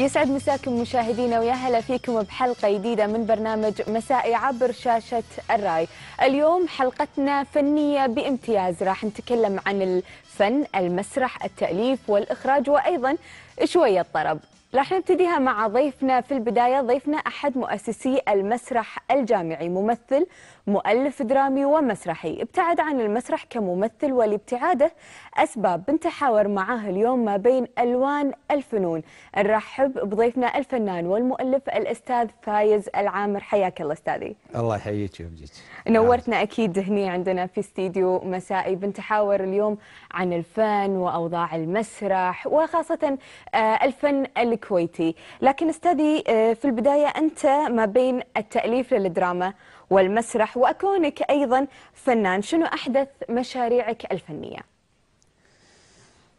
يسعد مساكم مشاهدينا ويا هلا فيكم بحلقة جديدة من برنامج مسائي عبر شاشة الرأي. اليوم حلقتنا فنية بامتياز راح نتكلم عن الفن، المسرح، التأليف والإخراج وأيضا شوية طرب. راح نبتديها مع ضيفنا في البداية، ضيفنا أحد مؤسسي المسرح الجامعي، ممثل، مؤلف درامي ومسرحي، ابتعد عن المسرح كممثل ولابتعاده أسباب بنتحاور معاه اليوم ما بين ألوان الفنون. نرحب بضيفنا الفنان والمؤلف الأستاذ فايز العامر، حياك الله أستاذي. الله يحييك ويبجيك نورتنا أكيد هني عندنا في استديو مسائي بنتحاور اليوم عن الفن وأوضاع المسرح وخاصة آه، الفن الكويتي، لكن استاذي آه، في البداية أنت ما بين التأليف للدراما والمسرح وكونك أيضا فنان، شنو أحدث مشاريعك الفنية؟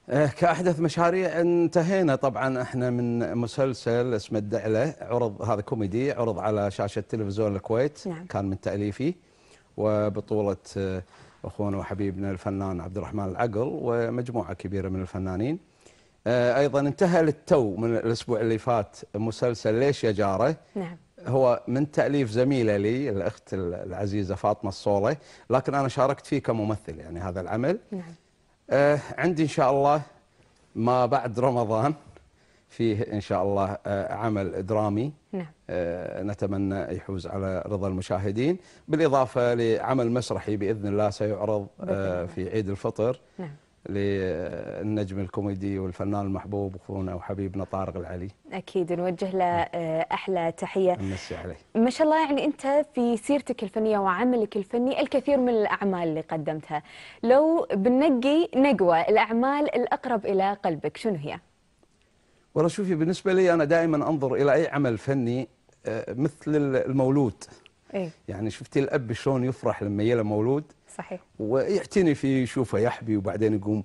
آه، كأحدث مشاريع انتهينا. طبعا إحنا من مسلسل اسمه الدعلة عرض هذا كوميدي عرض على شاشة تلفزيون الكويت. نعم. كان من تأليفي وبطولة آه، أخونا وحبيبنا الفنان عبد الرحمن العقل ومجموعة كبيرة من الفنانين. أيضا انتهى للتو من الأسبوع اللي فات مسلسل ليش يا جارة نعم. هو من تأليف زميلة لي الأخت العزيزة فاطمة الصولة لكن أنا شاركت فيه كممثل يعني هذا العمل نعم. آه عندي إن شاء الله ما بعد رمضان فيه إن شاء الله آه عمل درامي نعم. آه نتمنى يحوز على رضا المشاهدين بالإضافة لعمل مسرحي بإذن الله سيعرض آه في عيد الفطر نعم. للنجم الكوميدي والفنان المحبوب أخونا وحبيبنا طارق العلي. أكيد. نوجه له آه، أحلى تحية. نمسي عليه. ما شاء الله يعني أنت في سيرتك الفنية وعملك الفني الكثير من الأعمال اللي قدمتها، لو بنقي نقوى الأعمال الأقرب إلى قلبك شنو هي؟ والله شوفي بالنسبة لي أنا دائما أنظر إلى أي عمل فني آه، مثل المولود. إيه. يعني شفتي الأب شلون يفرح لما يلا مولود؟ صحيح. ويعتني فيه يشوفه يحبي وبعدين يقوم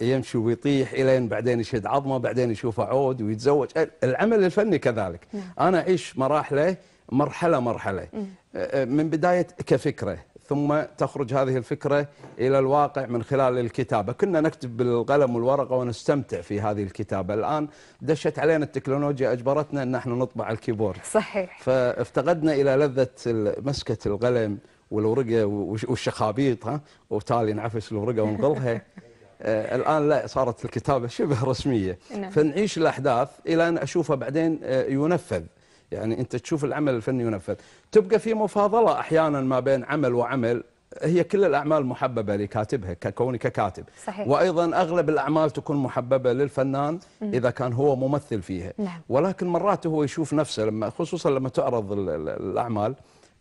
يمشي ويطيح إلين بعدين يشد عظمه بعدين يشوفه عود ويتزوج. العمل الفني كذلك. أنا أعيش مراحله مرحلة مرحلة. آه، من بداية كفكرة ثم تخرج هذه الفكرة إلى الواقع من خلال الكتابة. كنا نكتب بالقلم والورقة ونستمتع في هذه الكتابة. الآن دشت علينا التكنولوجيا أجبرتنا أن إحنا نطبع الكيبورد. صحيح. فافتقدنا إلى لذة ال- مسكة القلم والورقة والشخابيط ها؟ وتالي نعفس الورقة ونغلها آه الآن لا صارت الكتابة شبه رسمية. نعم. فنعيش الأحداث إلى أن اشوفه بعدين آه ينفذ. يعني أنت تشوف العمل الفني ينفذ. تبقى في مفاضلة أحيانا ما بين عمل وعمل. هي كل الأعمال محببة لكاتبها ككوني ككاتب. صحيح. وأيضا أغلب الأعمال تكون محببة للفنان إذا كان هو ممثل فيها. نعم. ولكن مرات هو يشوف نفسه لما خصوصا لما تعرض ال- ال- الأعمال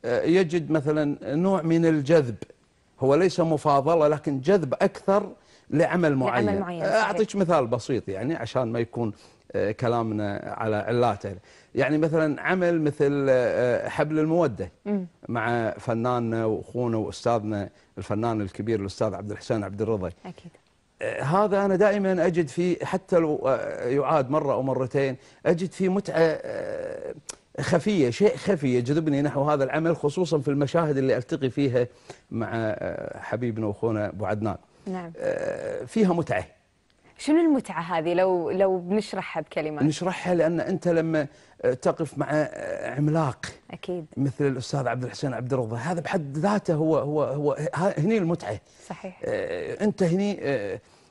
يجد مثلا نوع من الجذب. هو ليس مفاضلة لكن جذب أكثر لعمل معين, معين، آه،. أعطيك مثال بسيط يعني عشان ما يكون آه، كلامنا على علاته. يعني مثلا عمل مثل آه، حبل المودة مع فناننا وأخونا وأستاذنا الفنان الكبير الأستاذ عبد الحسين عبد الرضا. أكيد. آه، هذا أنا دائما أجد فيه حتى لو آه، يعاد مرة أو مرتين أجد فيه متعة آه، خفية شيء خفي يجذبني نحو هذا العمل خصوصا في المشاهد اللي ألتقي فيها مع آه، حبيبنا وأخونا أبو عدنان. نعم. آه، فيها متعة. شنو المتعة هذه؟ لو لو بنشرحها بكلمات. نشرحها لأن أنت لما آه، تقف مع عملاق أكيد. مثل الأستاذ عبد الحسين عبد الرضا هذا بحد ذاته هو هو هو هني المتعة. صحيح. أنت هني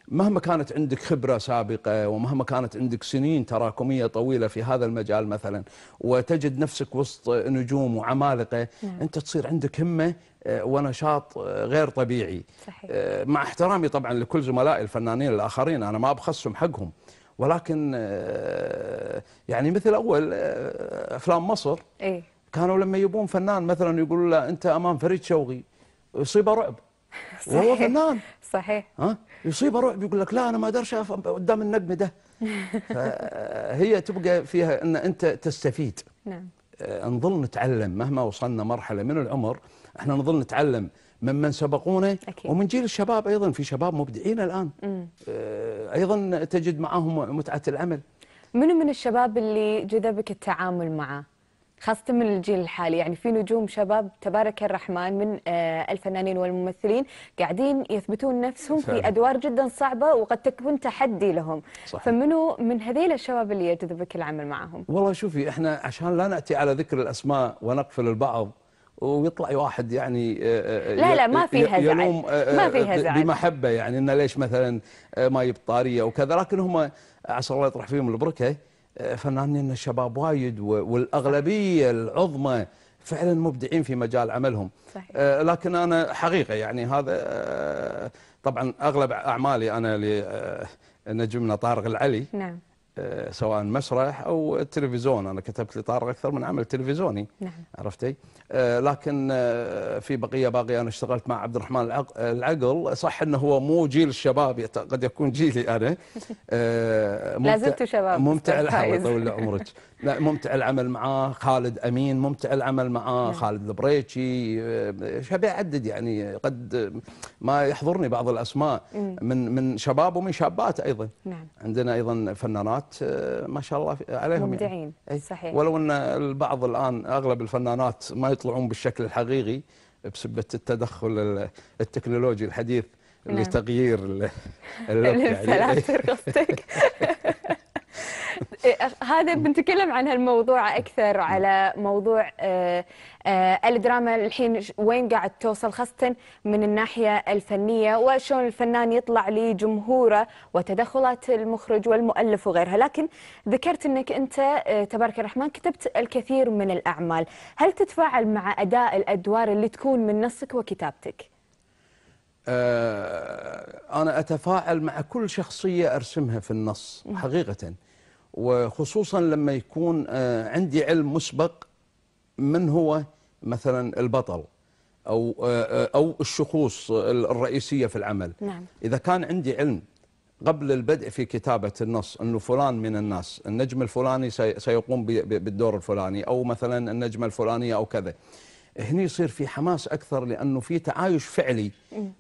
مهما كانت عندك خبرة سابقة ومهما كانت عندك سنين تراكمية طويلة في هذا المجال مثلا وتجد نفسك وسط نجوم وعمالقة نعم. أنت تصير عندك همة آه، ونشاط آه، غير طبيعي. صحيح. آه، مع احترامي طبعا لكل زملائي الفنانين الآخرين أنا ما بخصم حقهم. ولكن يعني مثل أول آه، أفلام مصر إيه. كانوا لما يبون فنان مثلا يقولوا له أنت أمام فريد شوقي يصيبه رعب. وهو صحيح. فنان. صحيح. ها؟ يصيبه رعب يقول لك لا أنا ما ادري اقف قدام النجم ده. فهي تبقى فيها إن أنت تستفيد. نعم. آه، نظل نتعلم مهما وصلنا مرحلة من العمر إحنا نظل نتعلم ممن سبقونا. أكيد. ومن جيل الشباب أيضا في شباب مبدعين الآن. آه، أيضا تجد معهم متعة العمل. منو من الشباب اللي جذبك التعامل معه؟ خاصة من الجيل الحالي يعني في نجوم شباب تبارك الرحمن من آه، الفنانين والممثلين قاعدين يثبتون نفسهم في. أدوار جدا صعبة وقد تكون تحدي لهم صحيح. فمنو من هذيل الشباب اللي يجذبك العمل معهم والله شوفي إحنا عشان لا نأتي على ذكر الأسماء ونقفل البعض ويطلع واحد يعني آه، آه، لا، لا، ما فيها زعل. ما فيها زعل. بمحبة يعني انه ليش مثلا ما يبط طارية وكذا لكن هم عسى الله يطرح فيهم البركة آه، فنانين الشباب وايد والأغلبية العظمى فعلا مبدعين في مجال عملهم. صحيح. آه، لكن أنا حقيقة يعني هذا آه، طبعا أغلب أعمالي أنا لنجمنا طارق العلي. نعم. آه، سواء مسرح أو التلفزيون أنا كتبت لطارق أكثر من عمل تلفزيوني. نعم. عرفتي؟ آه، لكن آه، في بقية باقي أنا اشتغلت مع عبد الرحمن العق- العقل. صح إنه هو مو جيل الشباب قد يكون جيلي أنا. آه، لا ممتع- زلت شباب، ممتع فايز. يطول عمرك. لا ممتع العمل معاه خالد أمين ممتع العمل معاه نعم. خالد البريتشي آه، شبه اعدد يعني قد ما يحضرني بعض الأسماء من من شباب ومن شابات أيضا نعم عندنا أيضا فنانات آه، ما شاء الله عليهم مبدعين، يعني. صحيح. ولو أن البعض الآن أغلب الفنانات ما يطلعون بالشكل الحقيقي بسبه التدخل ال- التكنولوجي الحديث نعم. لتغيير ال- اللوك يعني. قصدك هذا بنتكلم عن هالموضوع أكثر على موضوع آه، آه، الدراما الحين وين قاعد توصل خاصة من الناحية الفنية وشلون الفنان يطلع لجمهوره وتدخلات المخرج والمؤلف وغيرها. لكن ذكرت إنك أنت آه، تبارك الرحمن كتبت الكثير من الأعمال. هل تتفاعل مع أداء الأدوار اللي تكون من نصك وكتابتك؟ أنا أتفاعل مع كل شخصية أرسمها في النص حقيقة. وخصوصا لما يكون آه، عندي علم مسبق من هو مثلا البطل أو آه، أو الشخوص الرئيسية في العمل نعم. إذا كان عندي علم قبل البدء في كتابة النص أنه فلان من الناس النجم الفلاني سي- سيقوم بالدور الفلاني أو مثلا النجمة الفلانية أو كذا هني يصير في حماس أكثر لأنه في تعايش فعلي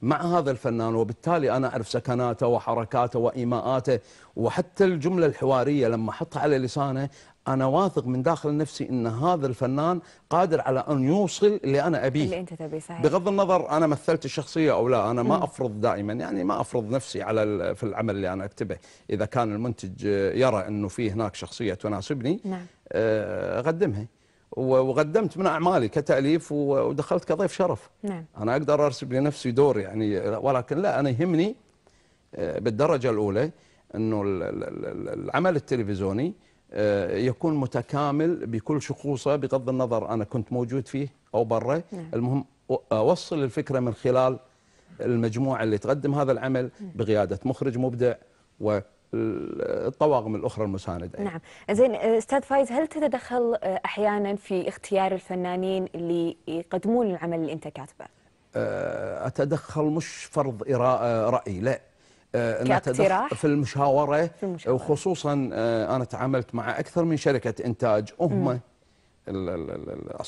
مع هذا الفنان وبالتالي أنا أعرف سكناته وحركاته وإيماءاته وحتى الجملة الحوارية لما أحطها على لسانه أنا واثق من داخل نفسي أن هذا الفنان قادر على أن يوصل اللي أنا أبيه. اللي أنت تبي صحيح. بغض النظر أنا مثلت الشخصية أو لا أنا ما أفرض دائما يعني ما أفرض نفسي على في العمل اللي أنا أكتبه. إذا كان المنتج يرى إنه في هناك شخصية تناسبني نعم. آه، أقدمها. وقدمت من أعمالي كتأليف و- ودخلت كضيف شرف. نعم. أنا أقدر ارسم لنفسي دور يعني ولكن لا أنا يهمني آه، بالدرجة الأولى إنه ال- ال- ال- العمل التلفزيوني آه، يكون متكامل بكل شخوصه بغض النظر أنا كنت موجود فيه أو برا. المهم أ- أوصل الفكرة من خلال المجموعة اللي تقدم هذا العمل بقيادة مخرج مبدع والطواقم الأخرى المساندة. نعم. زين أستاذ فايز هل تتدخل آه، أحيانا في اختيار الفنانين اللي يقدمون العمل اللي أنت كاتبه؟ آه، أتدخل مش فرض آه، رأي لا. أنا؟ أتدخل في المشاورة. وخصوصا أنا تعاملت مع أكثر من شركة إنتاج. هم ال- ال- ال-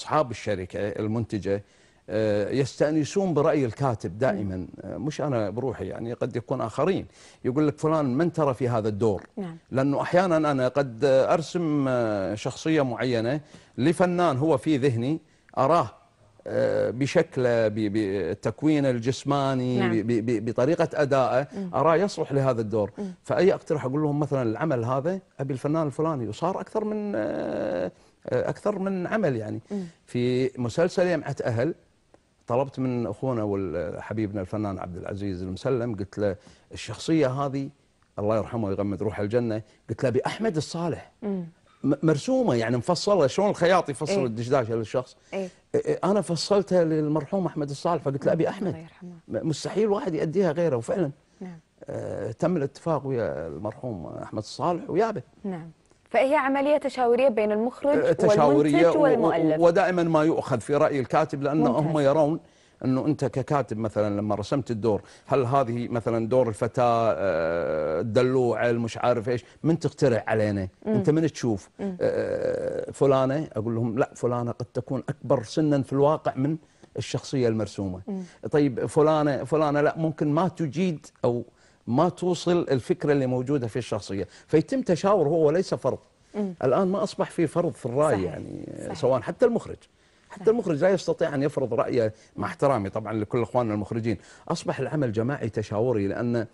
آه، يستأنسون برأي الكاتب دائما. آه، مش أنا بروحي يعني قد يكون آخرين. يقول لك فلان من ترى في هذا الدور؟ نعم. لأنه أحيانا أنا قد أرسم آه، شخصية معينة لفنان هو في ذهني أراه آه، بشكله بتكوينه الجسماني نعم. بطريقة ادائه أراه يصلح لهذا الدور. فأي اقترح أقول لهم مثلا العمل هذا أبي الفنان الفلاني وصار أكثر من أكثر من عمل يعني. في مسلسل يمعة أهل طلبت من أخونا وحبيبنا الفنان عبد العزيز المسلم قلت له الشخصية هذه الله يرحمه ويغمد روح الجنة قلت له بأحمد الصالح. مرسومة يعني مفصلة شلون الخياط يفصل إيه. الدشداشه للشخص إيه. إيه، أنا فصلتها للمرحوم أحمد الصالح فقلت له ابي احمد الله مستحيل واحد يأديها غيره وفعلا. نعم. آه، تم الاتفاق ويا المرحوم أحمد الصالح ويابه نعم. فهي عملية تشاورية بين المخرج آه، تشاورية والمنتج والمؤلف. ودائما ما يؤخذ في رأي الكاتب ممتاز. هم يرون أنه أنت ككاتب مثلا لما رسمت الدور هل هذه مثلا دور الفتاة آه، الدلوعه المش عارف إيش من تقترح علينا؟ أنت من تشوف؟ آه، فلانة؟ أقول لهم لا فلانة قد تكون أكبر سنا في الواقع من الشخصية المرسومة. طيب فلانة فلانة لا ممكن ما تجيد أو ما توصل الفكرة اللي موجودة في الشخصية. فيتم تشاور هو وليس فرض. الآن ما أصبح في فرض في الرأي صحيح. يعني صحيح. سواء حتى المخرج. حتى المخرج لا يستطيع أن يفرض رأيه مع احترامي طبعا لكل إخواننا المخرجين. أصبح العمل جماعي تشاوري لأن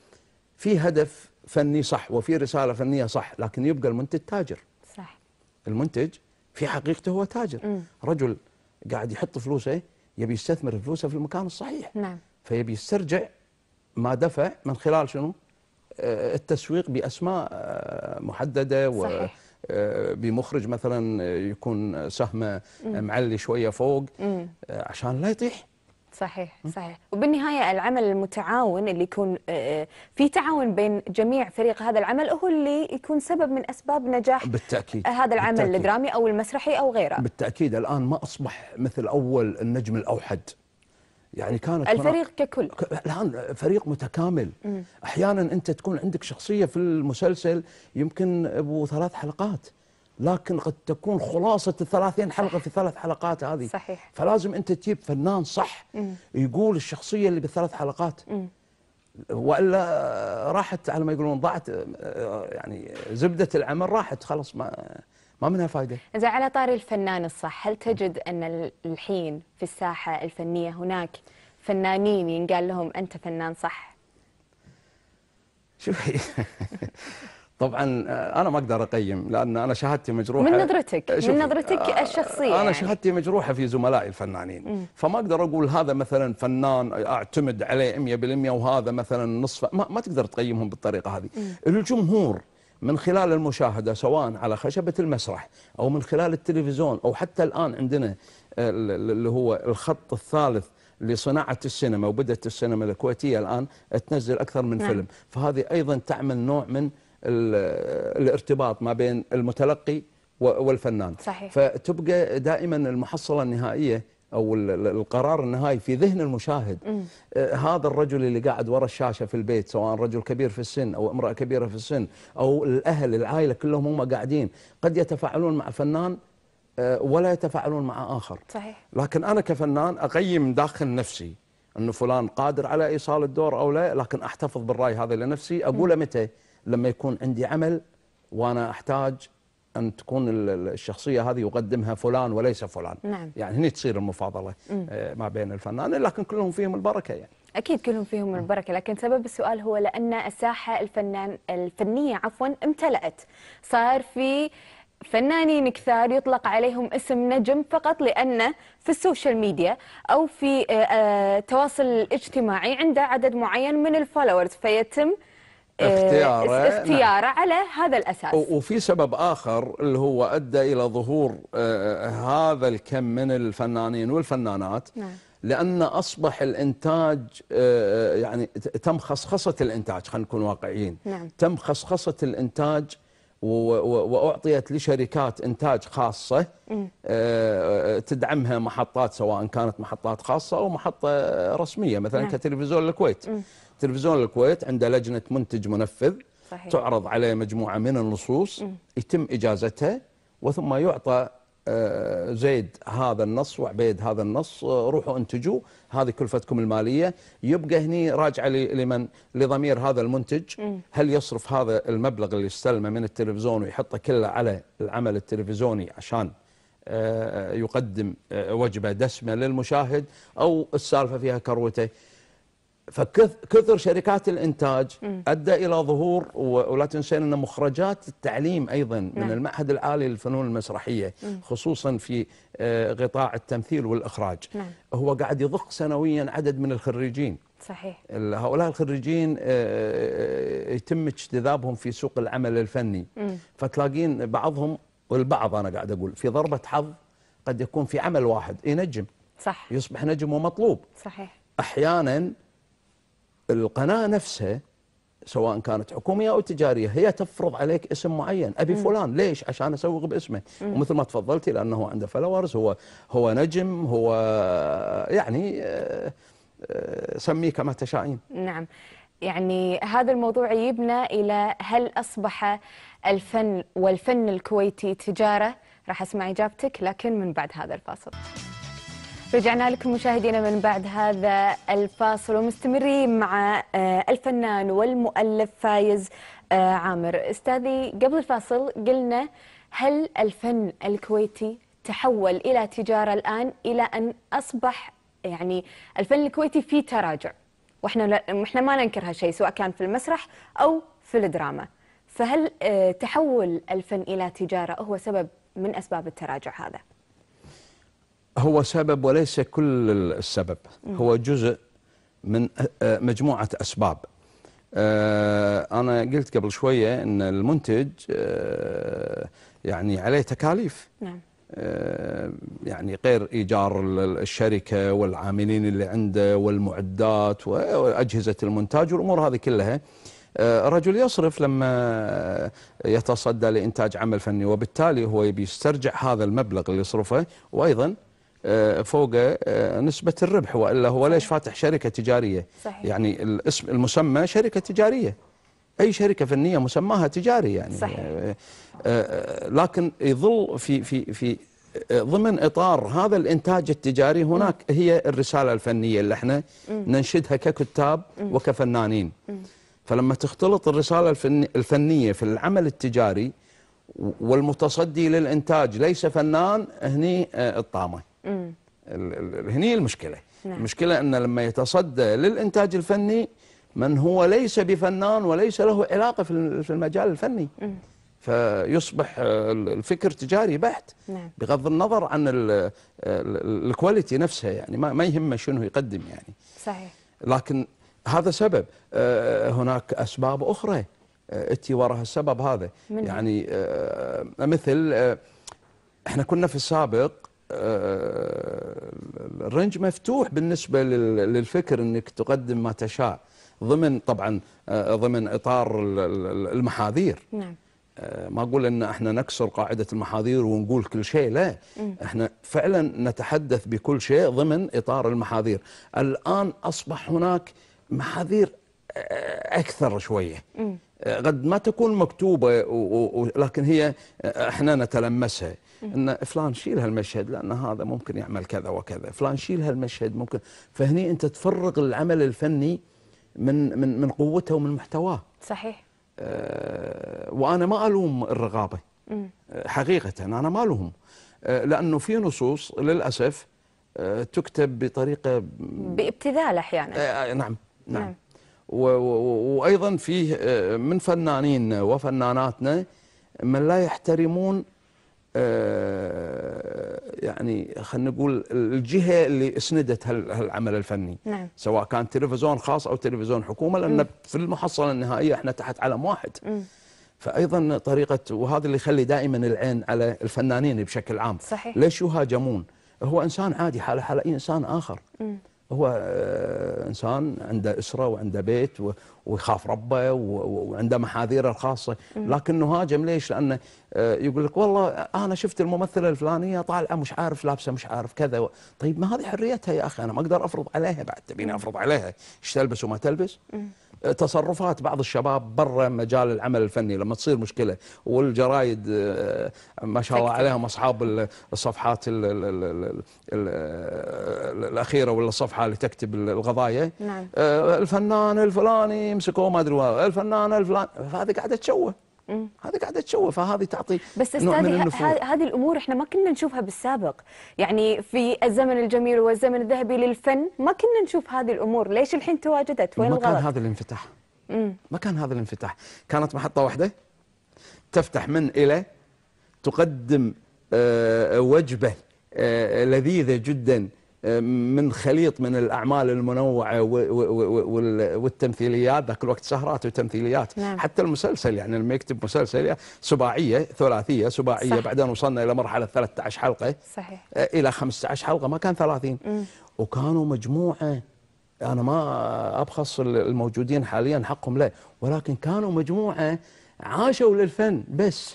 في هدف فني صح وفي رسالة فنية صح لكن يبقى المنتج تاجر. صح. المنتج في حقيقته هو تاجر. رجل قاعد يحط فلوسه يبي يستثمر فلوسه في المكان الصحيح. نعم. فيبي يسترجع ما دفع من خلال شنو؟ آه، التسويق بأسماء آه، محددة و صحيح. آه، بمخرج مثلا يكون سهمة معلي شوية فوق. عشان لا يطيح. صحيح صحيح. وبالنهاية العمل المتعاون اللي يكون في تعاون بين جميع فريق هذا العمل هو اللي يكون سبب من أسباب نجاح بالتأكيد هذا العمل بالتأكيد. الدرامي أو المسرحي أو غيره. بالتأكيد الآن ما أصبح مثل أول النجم الأوحد. يعني كانت الفريق ككل. الآن فريق متكامل. أحيانا أنت تكون عندك شخصية في المسلسل يمكن أبو ثلاث حلقات لكن قد تكون خلاصة الثلاثين حلقة في الثلاث حلقات هذه. صحيح. فلازم أنت تجيب فنان صح يقول الشخصية اللي بالثلاث حلقات. وإلا راحت على ما يقولون ضاعت يعني زبدة العمل راحت خلاص ما ما منها فائده إذا على طاري الفنان الصح هل تجد أن ال- الحين في الساحة الفنية هناك فنانين ينقال لهم أنت فنان صح؟ شوفي. طبعا آه، أنا ما أقدر أقيم لأن أنا شهادتي مجروحة. من نظرتك- من شوفي، نظرتك آه، الشخصية أنا يعني. شهادتي مجروحة في زملائي الفنانين. فما أقدر أقول هذا مثلا فنان أعتمد عليه 100% وهذا مثلا نصف ما, ما تقدر تقيمهم بالطريقة هذه. الجمهور من خلال المشاهدة سواء على خشبة المسرح أو من خلال التلفزيون أو حتى الآن عندنا آه، ال- ال- اللي هو الخط الثالث لصناعة السينما وبدأت السينما الكويتية الآن تنزل أكثر من نعم. فيلم فهذه أيضا تعمل نوع من ال- الارتباط ما بين المتلقي والفنان صحيح. فتبقى دائما المحصلة النهائية ال- القرار النهائي في ذهن المشاهد. آه، هذا الرجل اللي قاعد ورا الشاشة في البيت سواء رجل كبير في السن أو امرأة كبيرة في السن أو الأهل العائلة كلهم هم قاعدين. قد يتفاعلون مع فنان آه، ولا يتفاعلون مع آخر. صحيح. لكن أنا كفنان أقيم داخل نفسي انه فلان قادر على إيصال الدور أو لا لكن أحتفظ بالرأي هذا لنفسي. أقوله متى؟ لما يكون عندي عمل وأنا أحتاج أن تكون ال- ال- الشخصية هذه يقدمها فلان وليس فلان. نعم. يعني هنا تصير المفاضلة آه، ما بين الفنانين لكن كلهم فيهم البركة يعني. أكيد كلهم فيهم البركة لكن سبب السؤال هو لأن الساحة الفنان الفنية عفوا امتلأت. صار في فنانين كثار يطلق عليهم اسم نجم فقط لأنه في ال social media أو في آه، آه، التواصل الاجتماعي عنده عدد معين من ال followers فيتم آه، اختياره، اختياره على هذا الأساس و- وفي سبب آخر اللي هو أدى إلى ظهور آه، هذا الكم من الفنانين والفنانات نعم. لأن أصبح الإنتاج آه، يعني تم خصخصة الإنتاج خلينا نكون واقعيين نعم. تم خصخصة الإنتاج و- و- وأعطيت لشركات إنتاج خاصة آه، تدعمها محطات سواء كانت محطات خاصة أو محطة رسمية مثلا نعم. كتلفزيون الكويت تلفزيون الكويت عنده لجنة منتج منفذ صحيح. تعرض عليه مجموعة من النصوص يتم إجازتها وثم يعطى آه، زيد هذا النص وعبيد هذا النص آه، روحوا انتجوا. هذه كلفتكم المالية. يبقى هني راجعة ل- لمن؟ لضمير هذا المنتج. هل يصرف هذا المبلغ اللي استلمه من التلفزيون ويحطه كله على العمل التلفزيوني عشان آه، يقدم وجبة دسمة للمشاهد أو السالفة فيها كروتة؟ فكثر شركات الإنتاج أدى إلى ظهور ولا تنسين أن مخرجات التعليم أيضا من نعم. المعهد العالي للفنون المسرحية خصوصا في آه، قطاع التمثيل والإخراج. نعم. هو قاعد يضخ سنويا عدد من الخريجين. صحيح. هؤلاء الخريجين آه، يتم اجتذابهم في سوق العمل الفني. فتلاقين بعضهم والبعض أنا قاعد أقول في ضربة حظ قد يكون في عمل واحد ينجم. صح. يصبح نجم ومطلوب. صحيح. أحيانا القناة نفسها سواء كانت حكومية أو تجارية هي تفرض عليك اسم معين. أبي فلان ليش؟ عشان اسوق باسمه ومثل ما تفضلتي لأنه عنده فلورز هو هو نجم هو يعني آه، آه، سميه كما تشائين نعم. يعني هذا الموضوع يبنى إلى هل أصبح الفن والفن الكويتي تجارة؟ راح أسمع إجابتك لكن من بعد هذا الفاصل. رجعنا لكم مشاهدينا من بعد هذا الفاصل ومستمرين مع آه، الفنان والمؤلف فايز آه عامر. استاذي قبل الفاصل قلنا هل الفن الكويتي تحول إلى تجارة الآن إلى أن أصبح يعني الفن الكويتي في تراجع؟ وإحنا إحنا ما ننكر هالشيء سواء كان في المسرح أو في الدراما. فهل آه، تحول الفن إلى تجارة هو سبب من أسباب التراجع هذا؟ هو سبب وليس كل السبب. هو جزء من آه، مجموعة أسباب. آه، أنا قلت قبل شوية أن المنتج آه، يعني عليه تكاليف. نعم. آه، يعني غير إيجار ال- الشركة والعاملين اللي عنده والمعدات وأجهزة المونتاج والأمور هذه كلها. آه، رجل يصرف لما يتصدى لإنتاج عمل فني وبالتالي هو يبي يسترجع هذا المبلغ اللي يصرفه. وأيضا آه، فوقه آه، نسبة الربح والا هو ليش فاتح شركة تجارية. صحيح. يعني الاسم المسمى شركة تجارية. أي شركة فنية مسماها تجاري يعني. صحيح. آه، لكن يظل في في في ضمن إطار هذا الإنتاج التجاري هناك هي الرسالة الفنية اللي إحنا ننشدها ككتاب وكفنانين. فلما تختلط الرسالة الفني- الفنية في العمل التجاري والمتصدي للإنتاج ليس فنان هني آه، الطامة. ال- ال- هني المشكلة. نعم. المشكلة أن لما يتصدى للإنتاج الفني من هو ليس بفنان وليس له علاقة في ال- في المجال الفني. فيصبح آه، الفكر تجاري بحت. نعم. بغض النظر عن ال- ال- الكواليتي نفسها يعني ما ما يهمه شنو يقدم يعني. صحيح. لكن هذا سبب. آه، هناك أسباب أخرى آه، اتي وراء السبب هذا. منها؟ يعني مثل إحنا كنا في السابق الرنج مفتوح بالنسبة لل- للفكر إنك تقدم ما تشاء ضمن طبعا آه، ضمن ال- المحاذير. نعم. آه، ما أقول إن إحنا نكسر قاعدة المحاذير ونقول كل شيء لا. إحنا فعلا نتحدث بكل شيء ضمن إطار المحاذير. الآن أصبح هناك محاذير آه، أكثر شوية. آه، قد ما تكون مكتوبة و- و- و- لكن هي إحنا نتلمسها. إن فلان شيل هالمشهد لأن هذا ممكن يعمل كذا وكذا. فلان شيل هالمشهد ممكن. فهني أنت تفرغ العمل الفني من من من قوته ومن محتواه. صحيح. آه، وأنا ما ألوم الرغابة. آه، حقيقة أنا ما ألوم. آه، لأنه في نصوص للأسف تكتب بطريقة بابتذال أحيانا. نعم نعم. نعم. وأيضا فيه آه، من فنانين وفناناتنا من لا يحترمون آه، يعني خلينا نقول الجهة اللي اسندت هال- هالعمل الفني. نعم. سواء كان تلفزيون خاص أو تلفزيون حكومة لأن في المحصلة النهائية إحنا تحت علم واحد. فايضا طريقة وهذا اللي يخلي دائما العين على الفنانين بشكل عام. صحيح. ليش يهاجمون؟ هو إنسان عادي حاله حال اي إنسان آخر. هو آه، إنسان عنده أسرة وعنده بيت ويخاف ربه وعنده محاذيره الخاصة لكنه هاجم ليش؟ لأنه آه، يقول لك والله أنا شفت الممثلة الفلانية طالعة مش عارف لابسة مش عارف كذا طيب ما هذه حريتها يا أخي أنا ما أقدر أفرض عليها بعد تبيني أفرض عليها إيش تلبس وما تلبس؟ تصرفات بعض الشباب برا مجال العمل الفني لما تصير مشكلة والجرايد آه، ما شاء الله. عليهم أصحاب ال- الصفحات ال ال ال ال ال الأخيرة ولا الصفحة اللي تكتب القضايا نعم. آه، الفنان الفلاني يمسكوه ما أدري الفنان الفلاني فهذه قاعدة تشوه هذه قاعدة تشوه فهذه تعطي بس استاذي هذه الأمور إحنا ما كنا نشوفها بالسابق. يعني في الزمن الجميل والزمن الذهبي للفن ما كنا نشوف هذه الأمور. ليش الحين تواجدت؟ وين ما كان الغلط؟ هذا الانفتاح. ما كان هذا الانفتاح. كانت محطة واحدة تفتح من إلى تقدم آه، وجبة آه، لذيذة جدا. من خليط من و- وال- والتمثيليات ذاك الوقت سهرات وتمثيليات. نعم. حتى المسلسل يعني لما يكتب مسلسل سباعية ثلاثية سباعية صح. بعدين وصلنا إلى مرحلة 13 حلقة. صحيح. آه، إلى 15 حلقة ما كان 30 وكانوا مجموعة. أنا ما أبخص الموجودين حاليا حقهم لا. ولكن كانوا مجموعة عاشوا للفن بس.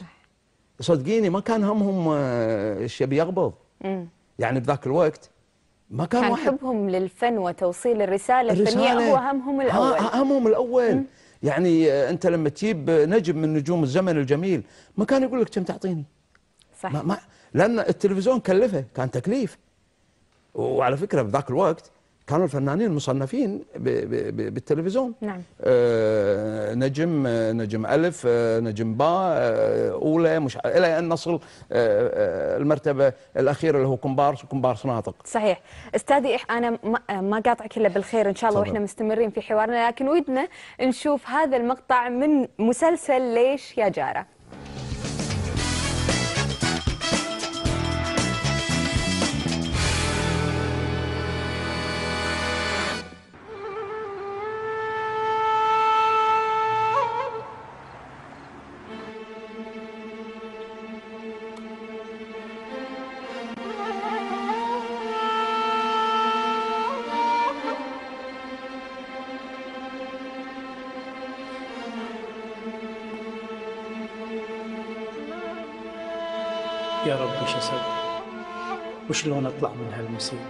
صدقيني ما كان همهم آه، إيش يبي يقبض يعني بذاك الوقت ما كان, كان واحد. حبهم للفن وتوصيل الرسالة الفنيه الرسالة. هو همهم الأول. ها- همهم الأول. يعني آه، أنت لما تجيب نجم من نجوم الزمن الجميل ما كان يقول لك كم تعطيني. صح. ما ما لأن التلفزيون كلفه كان تكليف. وعلى فكرة بذاك الوقت كانوا الفنانين مصنفين بالتلفزيون. نعم. آه، نجم آه، نجم ألف آه، نجم باء آه، أولى مش إلى أن نصل آه، المرتبة الأخيرة اللي هو كومبارس وكومبارس ناطق. صحيح. استاذي إح- أنا ما- قاطعك إلا بالخير إن شاء الله. وإحنا مستمرين في حوارنا لكن ودنا نشوف هذا المقطع من مسلسل ليش يا جارة؟ وشلون أطلع من هالمصيبة؟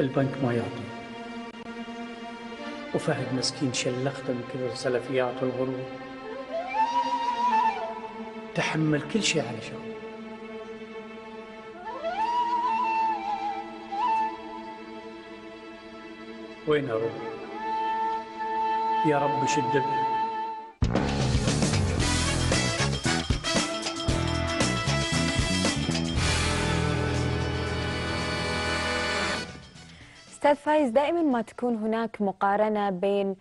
البنك ما يعطي وفهد مسكين شلخته من كثر السلفيات والغرور تحمل كل شيء علشان وين أروح؟ يا رب شد بها أستاذ فايز دائما ما تكون هناك مقارنة بين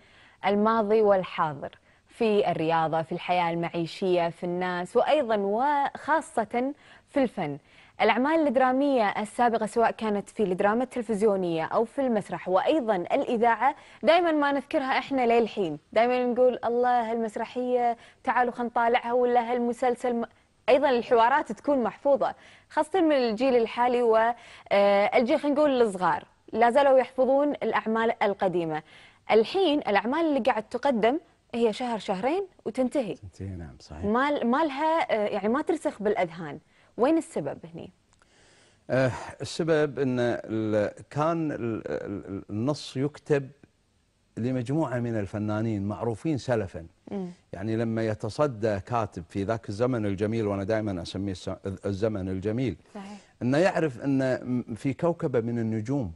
الماضي والحاضر في الرياضة في الحياة المعيشية في الناس وأيضا وخاصة في الفن. الأعمال الدرامية السابقة سواء كانت في الدراما التلفزيونية أو في المسرح وأيضا الإذاعة دائما ما نذكرها إحنا للحين. دائما نقول الله المسرحيه تعالوا خلينا نطالعها ولا هالمسلسل أيضا الحوارات تكون محفوظة خاصة من الجيل الحالي والجيل خلينا نقول الصغار. لا زالوا يحفظون الأعمال القديمة. الحين الأعمال اللي قاعد تقدم هي شهر شهرين وتنتهي. إيه، نعم صحيح. ما ما لها آه، يعني ما ترسخ بالأذهان. وين السبب هني؟ آه، السبب إن ال- كان ال- ال- النص يكتب لمجموعة من الفنانين معروفين سلفا. يعني لما يتصدى كاتب في ذاك الزمن الجميل وأنا دائما أسميه الس- الزمن الجميل صحيح. إنه يعرف إن م- في كوكبة من النجوم.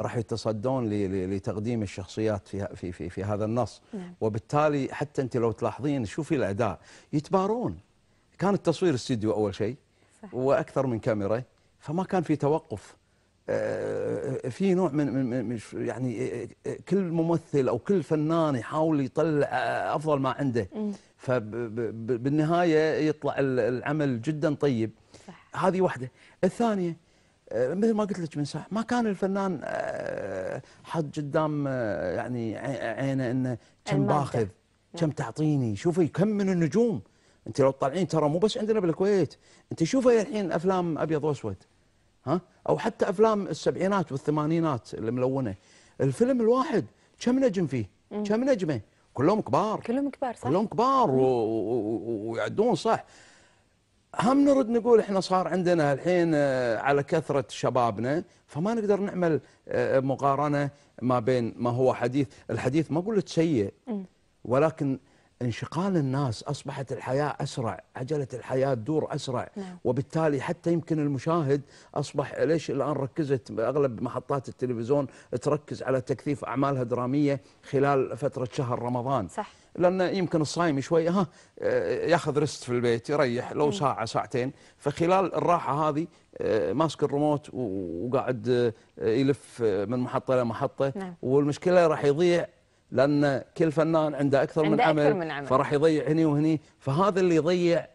راح يتصدون لتقديم الشخصيات في في في, في هذا النص. نعم. وبالتالي حتى انت لو تلاحظين شوفي الأداء. يتبارون. كان التصوير استديو أول شيء صحيح. وأكثر من كاميرا فما كان في توقف. آه، في نوع من من- يعني آه، آه، كل ممثل أو كل فنان يحاول يطلع آه، أفضل ما عنده. فبالنهايه يطلع ال- العمل جدا طيب. صح. هذه واحدة. الثانية آه، مثل ما قلت لك من ساعه ما كان الفنان آه، حط قدام آه، يعني عي- عينه إنه كم. باخذ كم تعطيني. شوفي كم من النجوم. أنت لو تطلعين ترى مو بس عندنا بالكويت. أنت شوفي الحين أفلام أبيض وأسود ها؟ أو حتى أفلام السبعينات والثمانينات الملونه الفيلم الواحد كم نجم فيه؟ كم نجمة؟ كلهم كبار. كلهم كبار صح. كلهم كبار ويعدون صح. هم نرد نقول إحنا صار عندنا الحين آه، على كثرة شبابنا فما نقدر نعمل آه، مقارنة ما بين ما هو حديث الحديث ما قلت سيء ولكن انشغال الناس أصبحت الحياة أسرع عجلة الحياة تدور أسرع نعم. وبالتالي حتى يمكن المشاهد أصبح ليش الآن ركزت أغلب محطات التلفزيون تركز على تكثيف أعمالها درامية خلال فترة شهر رمضان صح. لأن يمكن الصايم شوي ها آه، ياخذ رست في البيت يريح لو ساعة ساعتين. فخلال الراحة هذه آه، ماسك الريموت وقاعد آه، يلف من محطة لمحطة نعم. والمشكلة راح يضيع لأن كل فنان عنده أكثر من عنده عمل, أكثر من عمل. فراح يضيع هني وهني. فهذا اللي يضيع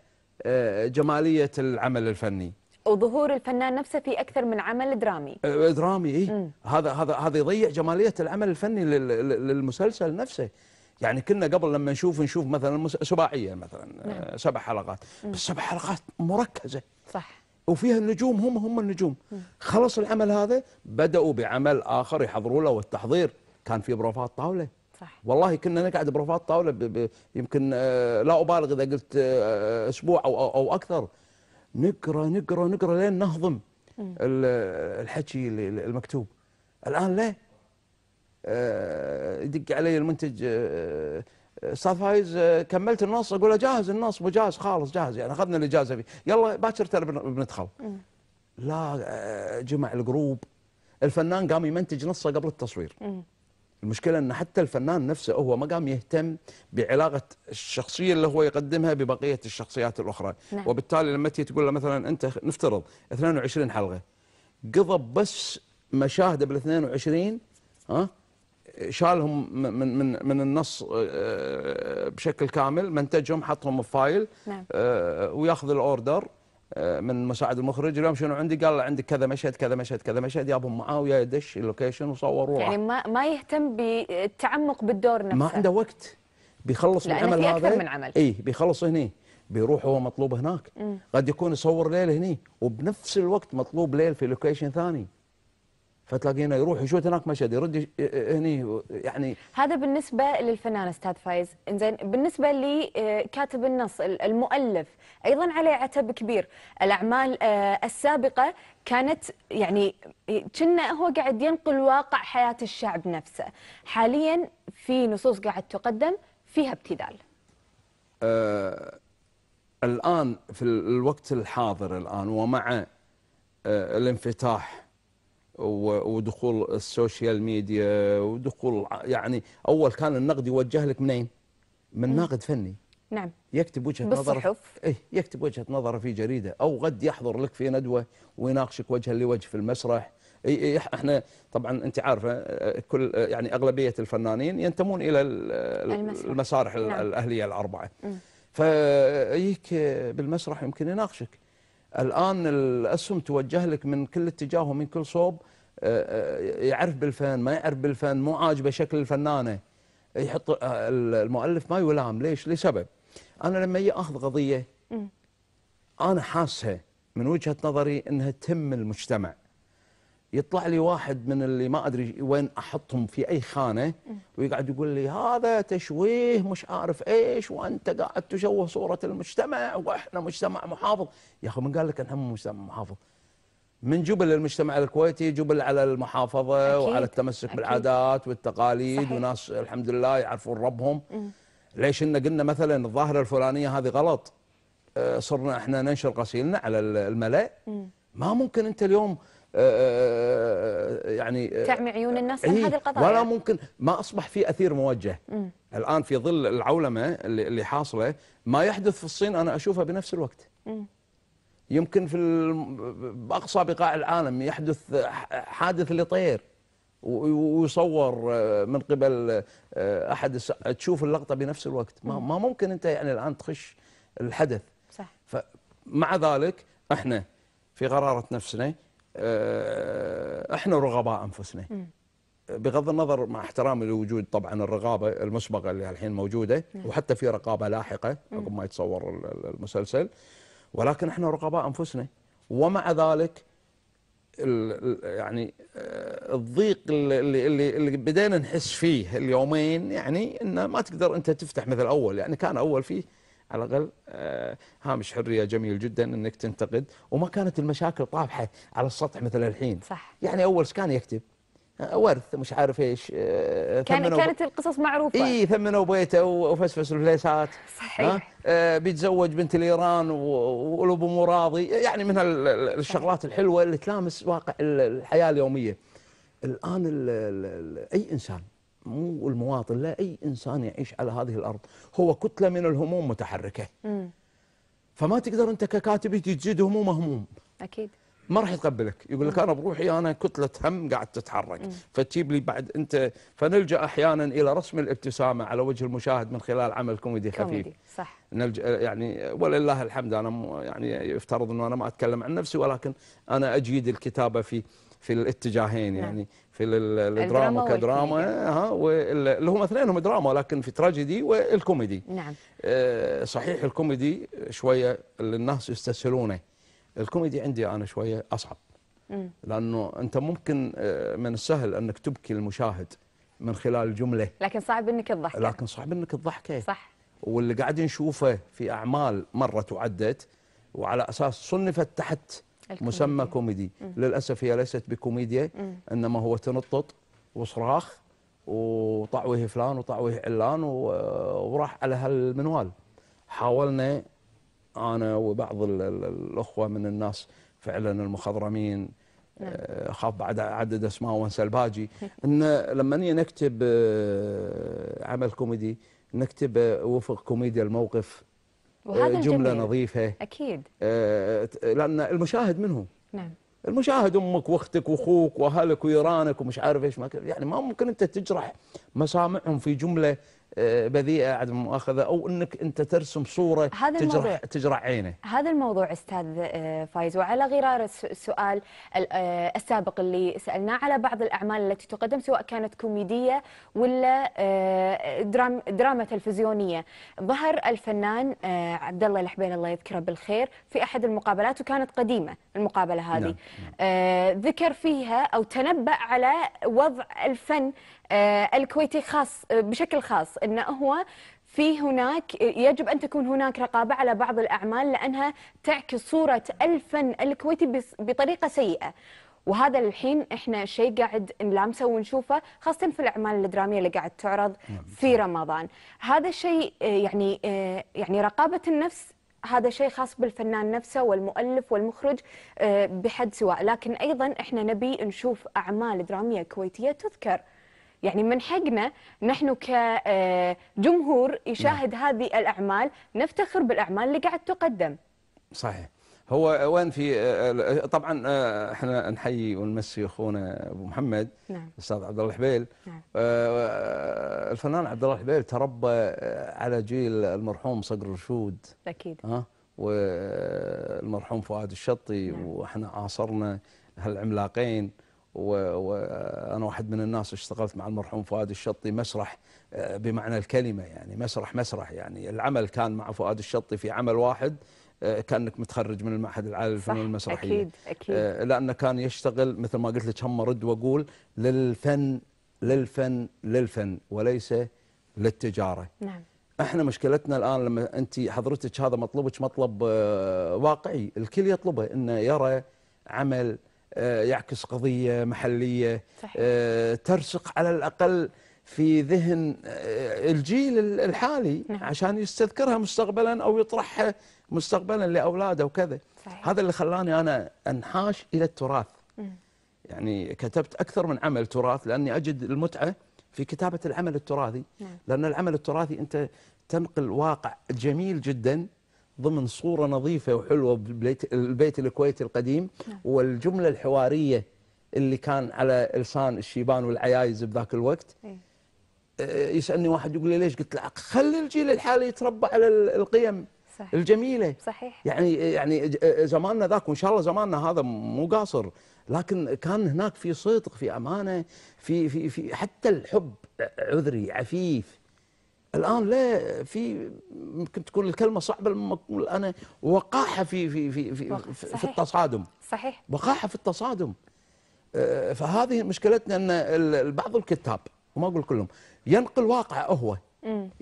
جمالية العمل الفني. وظهور الفنان نفسه في أكثر من عمل درامي. درامي إي. هذا هذا هذا يضيع جمالية العمل الفني لل- لل- للمسلسل نفسه. يعني كنا قبل لما نشوف نشوف مثلا سباعية مثلا آه، سبع حلقات. بس سبع حلقات مركزة. صح. وفيها النجوم هم هم النجوم. خلص العمل هذا بدأوا بعمل آخر يحضروا له والتحضير كان في بروفات طاولة. صح. والله كنا نقعد بروفات طاولة ب... ب... يمكن آه، لا أبالغ إذا قلت آه، أسبوع أو أو, أو أكثر. نقرأ نقرأ نقرأ لين نهضم ال- الحكي ال- المكتوب. الآن لا. آه، يدق علي المنتج آه، أستاذ فايز آه، كملت النص أقول له جاهز النص مو جاهز خالص جاهز يعني أخذنا الاجازه فيه. يلا باكر ترى بن- بندخل. لا آه، جمع الجروب. الفنان قام يمنتج نصه قبل التصوير. المشكلة إن حتى الفنان نفسه هو ما قام يهتم بعلاقة الشخصية اللي هو يقدمها ببقية الشخصيات الأخرى. نعم. وبالتالي لما تيجي تقول له مثلا أنت نفترض 22 حلقة قضب بس مشاهده بال 22 ها؟ شالهم من من من, النص آه، بشكل كامل منتجهم حطهم ب file نعم. آه، وياخذ ال order آه، من مساعد المخرج. اليوم شنو عندي؟ قال عندك كذا مشهد كذا مشهد كذا مشهد. يابهم معاه ويا يدش ال location وصور وراح. يعني ما ما يهتم بالتعمق بالدور نفسه. ما عنده وقت. بيخلص العمل في هذا. أكثر من عمل. إي بيخلص هني. بيروح هو مطلوب هناك. قد يكون يصور ليل هني وبنفس الوقت مطلوب ليل في location ثاني. فتلاقينه يروح ي shoot هناك مشهد يرد هني يعني هذا بالنسبة للفنان أستاذ فايز. إنزين بالنسبة لكاتب النص ال- المؤلف أيضا عليه عتب كبير. الأعمال آه، السابقة كانت يعني كنا هو قاعد ينقل واقع حياة الشعب نفسه. حاليا في نصوص قاعد تقدم فيها ابتذال. آه الآن في ال- الوقت الحاضر الآن ومع آه الانفتاح ودخول السوشيال ميديا ودخول يعني أول كان النقد يوجه لك منين؟ من ناقد فني نعم يكتب وجهة نظره. إيه يكتب وجهة نظره في جريدة أو قد يحضر لك في ندوة ويناقشك وجها لوجه في المسرح اي إيه إحنا طبعا أنت عارفة آه، كل آه، يعني أغلبية الفنانين ينتمون إلى ال- المسرح. المسارح ال- نعم. الأهلية الأربعة فيجيك بالمسرح يمكن يناقشك الآن الأسهم توجه لك من كل اتجاه ومن كل صوب آه، آه، يعرف بالفن ما يعرف بالفن مو عاجبه شكل الفنانة. يحط آه، المؤلف ما يلام. ليش؟ لسبب. أنا لما أجي أخذ قضية أنا حاسها من وجهة نظري إنها تهم المجتمع. يطلع لي واحد من اللي ما أدري وين أحطهم في أي خانة ويقعد يقول لي هذا تشويه مش عارف إيش وأنت قاعد تشوه صورة المجتمع وإحنا مجتمع محافظ. يا أخي من قال لك إحنا مجتمع محافظ؟ من جبل المجتمع الكويتي جبل على المحافظة أكيد، وعلى التمسك أكيد. بالعادات والتقاليد صحيح. وناس الحمد لله يعرفون ربهم. ليش إن قلنا مثلا الظاهرة الفلانية هذه غلط؟ آه، صرنا إحنا ننشر غسيلنا على ال- الملأ. ما ممكن أنت اليوم يعني تعمي عيون الناس عن إيه، هذه القضايا. ولا ممكن ما أصبح في أثير موجه. الآن في ظل العولمة اللي, اللي حاصلة ما يحدث في الصين أنا أشوفها بنفس الوقت. يمكن في بأقصى بقاع العالم يحدث حادث لطير ويصور من قبل آه، أحد تشوف اللقطة بنفس الوقت. ما, ما ممكن أنت يعني الآن تخش الحدث. صح. فمع ذلك إحنا في قرارة نفسنا إحنا رغباء انفسنا. بغض النظر مع احترامي لوجود طبعا الرقابة المسبقة اللي الحين موجودة وحتى في رقابة لاحقة عقب ما يتصور ال- ال- المسلسل. ولكن إحنا رقباء انفسنا. ومع ذلك يعني آه، الضيق اللي, اللي, اللي بدينا نحس فيه اليومين يعني إنه ما تقدر أنت تفتح مثل أول. يعني كان أول فيه على الأقل آه، هامش حرية جميل جدا إنك تنتقد. وما كانت المشاكل طافحه على السطح مثل الحين. صح. يعني أول كان يكتب آه، ورث مش عارف إيش آه، كان كانت القصص معروفة. إي ثمنوا بيته وفسفس الفليسات. صحيح. آه بيتزوج بنت اليران والابو مو راضي يعني من الشغلات الحلوة اللي تلامس واقع ال- الحياة اليومية. الآن ال ال ال أي إنسان مو المواطن لا أي إنسان يعيش على هذه الأرض. هو كتلة من الهموم متحركة. مم. فما تقدر أنت ككاتب تزيد همومه هموم. أكيد. ما راح يتقبلك. يقول لك أنا بروحي أنا كتلة هم قاعد تتحرك. فتجيب لي بعد أنت فنلجأ أحيانا إلى رسم الابتسامة على وجه المشاهد من خلال عمل كوميدي خفيف. كوميدي صح. نلجأ يعني ولله الحمد. أنا يعني يفترض إنه أنا ما أتكلم عن نفسي ولكن أنا أجيد الكتابة في في الاتجاهين. نعم. يعني في ال- ال- الدراما كدراما. ها اللي هم اثنينهم دراما ولكن في تراجيدي والكوميدي. نعم. آه، صحيح الكوميدي شوية اللي الناس يستسهلونه. الكوميدي عندي أنا شوية أصعب. مم. لأنه أنت ممكن آه، من السهل أنك تبكي المشاهد من خلال جملة. لكن صعب إنك تضحك. لكن صعب إنك تضحكه. صح. واللي قاعد نشوفه في أعمال مرت وعدت وعلى أساس صنفت تحت. مسمى كوميدي. للأسف هي ليست بكوميديا إنما هو تنطط وصراخ وطعوه فلان وطعوه علان وراح على هالمنوال. حاولنا أنا وبعض ال- ال- الأخوة من الناس فعلا المخضرمين آه، خاف بعد عدد أسماء وأنسى الباجي. إن لما نكتب آه، عمل كوميدي نكتب آه، وفق كوميديا الموقف وهذا جملة الجميل. نظيفة. أكيد. آه، لأن المشاهد منهم. نعم. المشاهد أمك وأختك وأخوك وأهلك ويرانك ومش عارف إيش ما يعني ما ممكن أنت تجرح مسامعهم في جملة آه، بذيئة عدم مؤاخذه أو إنك أنت ترسم صورة هذا الموضوع. تجرح تجرح عينه هذا الموضوع أستاذ آه، فايز. وعلى غرار الس- السؤال ال- آه، السابق اللي سألناه على بعض الأعمال التي تقدم سواء كانت كوميدية ولا آه، درام دراما تلفزيونية. ظهر الفنان آه، عبد الله الحبيل الله يذكره بالخير في أحد المقابلات وكانت قديمة المقابلة هذه. نعم، آه، ذكر فيها أو تنبأ على وضع الفن آه، الكويتي خاص آه، بشكل خاص انه هو في هناك يجب أن تكون هناك رقابة على بعض الأعمال لأنها تعكس صورة الفن الكويتي بطريقة سيئة. وهذا الحين إحنا شيء قاعد نلامسه ونشوفه خاصة في الأعمال الدرامية اللي قاعد تعرض في رمضان. هذا الشيء آه، يعني آه، يعني رقابة النفس هذا شيء خاص بالفنان نفسه والمؤلف والمخرج آه، بحد سواء، لكن أيضا إحنا نبي نشوف أعمال درامية كويتية تذكر. يعني من حقنا نحن كجمهور يشاهد هذه الأعمال نفتخر بالأعمال اللي قاعد تقدم. صحيح. هو وين في آه، طبعا آه، إحنا نحيي ونمسي أخونا أبو محمد نعم. الاستاذ عبد الله الحبيل. نعم. آه، الفنان عبد الله الحبيل تربى آه، على جيل المرحوم صقر رشود. أكيد. ها؟ والمرحوم فؤاد الشطي نعم. وإحنا عاصرنا هالعملاقين. وأنا واحد من الناس اشتغلت مع المرحوم فؤاد الشطي مسرح آه، بمعنى الكلمة يعني مسرح مسرح يعني. العمل كان مع فؤاد الشطي في عمل واحد آه، كأنك متخرج من المعهد العالي للفنون المسرحية. أكيد أكيد. آه، لأنه كان يشتغل مثل ما قلت لك هم ارد وأقول للفن للفن للفن وليس للتجارة. نعم. إحنا مشكلتنا الآن لما أنت حضرتك هذا مطلبك مطلب واقعي الكل يطلبه إنه يرى عمل يعكس قضية محلية صحيح. آه، ترسخ على الأقل في ذهن آه، الجيل الحالي نعم. عشان يستذكرها مستقبلا أو يطرحها مستقبلا لأولاده وكذا صحيح. هذا اللي خلاني أنا أنحاش إلى التراث مم. يعني كتبت أكثر من عمل تراث لأني أجد المتعة في كتابة العمل التراثي نعم. لأن العمل التراثي أنت تنقل واقع جميل جدا ضمن صورة نظيفة وحلوة بالبيت البيت الكويتي القديم نعم. والجملة الحوارية اللي كان على لسان الشيبان والعيايز بذاك الوقت إيه. آه، يسألني واحد يقول لي ليش؟ قلت له خلي الجيل الحالي يتربى على ال- القيم صحيح. الجميلة. صحيح. يعني يعني ج- زماننا ذاك وإن شاء الله زماننا هذا مو قاصر لكن كان هناك في صدق في أمانة في في في حتى الحب عذري عفيف. الآن لا في ممكن تكون الكلمة صعبة لما أقول أنا وقاحة في في في في, وقاحة، في, في صحيح. التصادم. صحيح. وقاحة في التصادم. آه، فهذه مشكلتنا إن بعض الكتاب وما أقول كلهم ينقل واقع هو.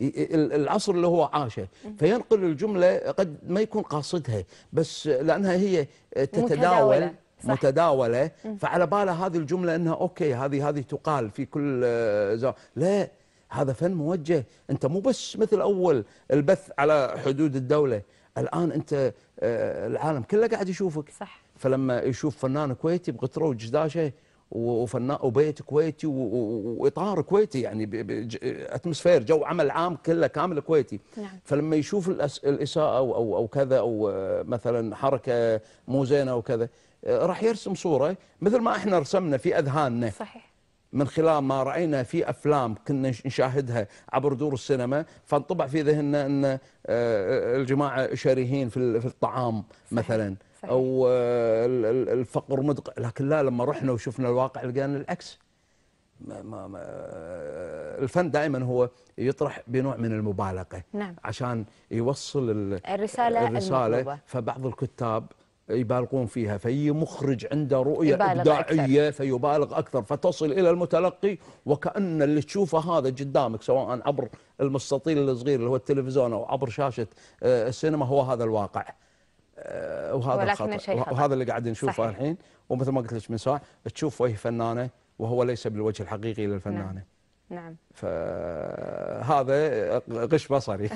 العصر اللي هو عاشه. فينقل الجملة قد ما يكون قاصدها بس لأنها هي تتداول متداولة، صح. متداولة. فعلى باله هذه الجملة إنها أوكي هذه هذه تقال في كل آه، زا- لا. هذا فن موجه. انت مو بس مثل اول البث على حدود الدولة. الآن انت آه، العالم كله قاعد يشوفك. صح. فلما يشوف فنان كويتي بقطره وجداشه وفنان وبيت كويتي وإطار كويتي يعني atmosphere جو عمل عام كله كامل كويتي. نعم. فلما يشوف الإساءة أو أو أو كذا أو آه، مثلا حركة مو زينة أو كذا آه، راح يرسم صورة مثل ما إحنا رسمنا في أذهاننا. صحيح. من خلال ما رأينا في أفلام كنا نش- نشاهدها عبر دور السينما فانطبع في ذهننا أن آه، الجماعة شرهين في ال- في الطعام مثلا صحيح. أو آه، ال- ال- الفقر مدق لكن لا لما رحنا وشفنا الواقع لقينا العكس ما ما ما الفن دائما هو يطرح بنوع من المبالغة نعم. عشان يوصل الرسالة المطلوبة. فبعض الكتاب يبالغون فيها في مخرج عنده رؤية يبالغ إبداعية فيبالغ أكثر فتصل إلى المتلقي وكأن اللي تشوفه هذا قدامك سواء عبر المستطيل الصغير اللي هو التلفزيون أو عبر شاشة آه، السينما هو هذا الواقع. آه، وهذا الخطأ. وهذا اللي قاعد نشوفه. الحين ومثل ما قلت لك من ساعة تشوف وجه فنانة وهو ليس بالوجه الحقيقي للفنانة. نعم. فهذا غش بصري.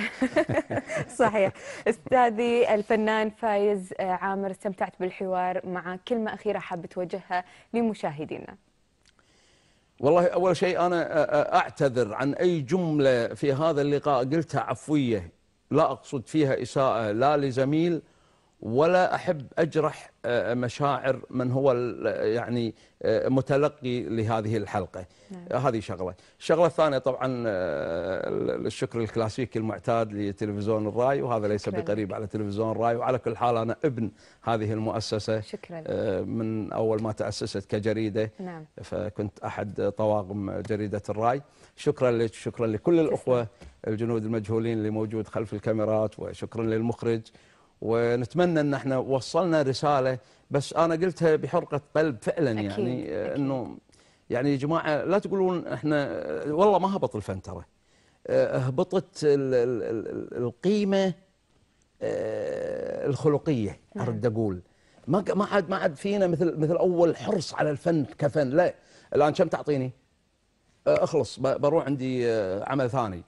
صحيح. أستاذي الفنان فايز عامر استمتعت بالحوار مع كلمة أخيرة حاب توجهها لمشاهدينا. والله أول شيء أنا أعتذر عن أي جملة في هذا اللقاء قلتها عفوية. لا أقصد فيها إساءة لا لزميل. ولا أحب أجرح آه، مشاعر من هو يعني آه، متلقي لهذه الحلقة نعم. هذه شغلة الشغلة الثانية طبعا آه، الشكر الكلاسيكي المعتاد لتلفزيون الرأي وهذا ليس شكرا. بقريب على تلفزيون الرأي وعلى كل حال أنا ابن هذه المؤسسة شكرا. من أول ما تأسست كجريدة نعم. فكنت أحد طواقم جريدة الرأي شكرا لك شكرا لكل الأخوة الجنود المجهولين اللي موجود خلف الكاميرات وشكرا للمخرج ونتمنى ان إحنا وصلنا رسالة بس أنا قلتها بحرقة قلب فعلا أكيد يعني أكيد. إنه يعني يا جماعة لا تقولون إحنا والله ما هبط الفن ترى هبطت القيمة آه، الخلقية نعم. ارد أقول. ما ما عاد ما عاد فينا مثل مثل أول حرص على الفن كفن لا. الآن كم تعطيني؟ آه، أخلص بروح عندي آه، عمل ثاني.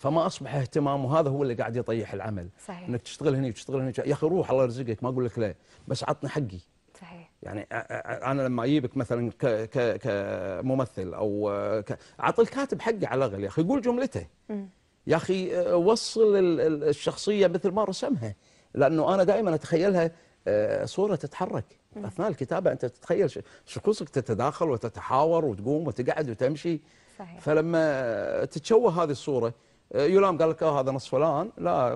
فما أصبح اهتمام وهذا هو اللي قاعد يطيح العمل. صحيح. إنك تشتغل هني وتشتغل هني يا أخي روح الله يرزقك ما أقول لك لا بس عطني حقي. صحيح. يعني أنا لما أجيبك مثلا ك ك كممثل أو ك... الكاتب حقه على الأقل يا أخي قول جملته. يا أخي وصل الشخصية مثل ما رسمها لأنه أنا دائما أتخيلها صورة تتحرك. أثناء الكتابة أنت تتخيل شخوصك تتداخل وتتحاور وتقوم وتقعد وتمشي. صحيح. فلما تتشوه هذه الصورة يلام قال لك هذا نص فلان. لا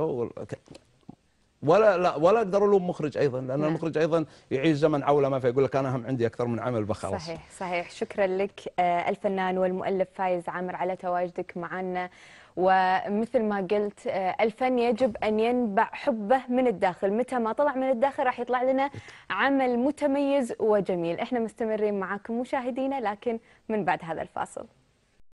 ولا لا ولا أقدر الوم مخرج أيضا لأن نعم. المخرج أيضا يعيش زمن عولمة فيقول لك أنا هم عندي أكثر من عمل بخلص صحيح صحيح. شكرا لك آه، الفنان والمؤلف فايز عامر على تواجدك معنا ومثل ما قلت آه، الفن يجب أن ينبع حبه من الداخل. متى ما طلع من الداخل راح يطلع لنا عمل متميز وجميل. إحنا مستمرين معاكم مشاهدينا لكن من بعد هذا الفاصل.